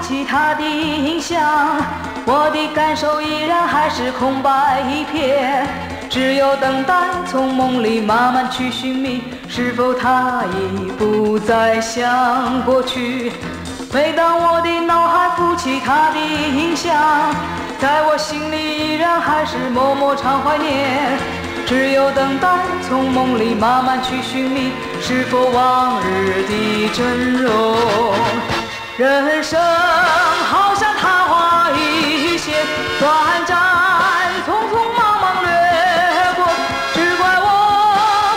起他的影像，我的感受依然还是空白一片，只有等待从梦里慢慢去寻觅，是否他已不再像过去。每当我的脑海浮起他的影像，在我心里依然还是默默常怀念，只有等待从梦里慢慢去寻觅，是否往日的真容。人生好像昙花一现，短暂，匆匆忙忙掠过。只怪我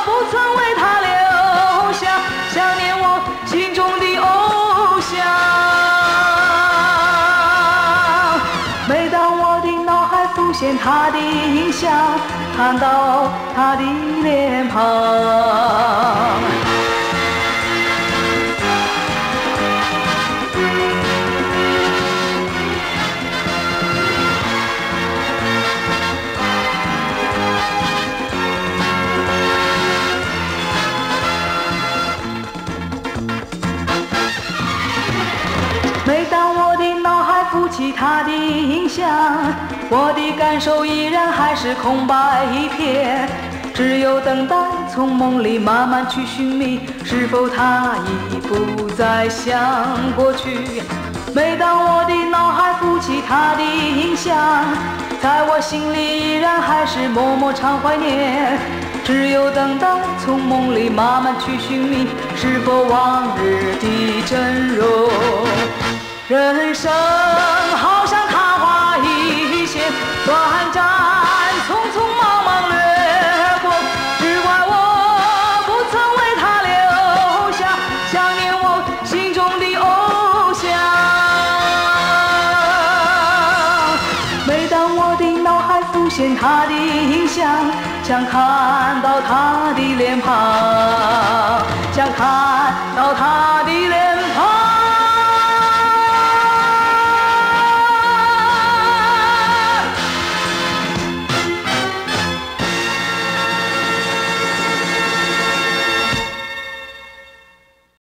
不曾为他留下想念我心中的偶像。每当我的脑海浮现他的影像，看到他的脸庞。起他的影响，我的感受依然还是空白一片，只有等待从梦里慢慢去寻觅，是否他已不再像过去。每当我的脑海浮起他的影像，在我心里依然还是默默常怀念，只有等待从梦里慢慢去寻觅，是否往日的真容。人生站，匆匆忙忙掠过，只怪我不曾为他留下想念我心中的偶像。每当我的脑海浮现他的影像，想看到他的脸庞，想看到他的脸。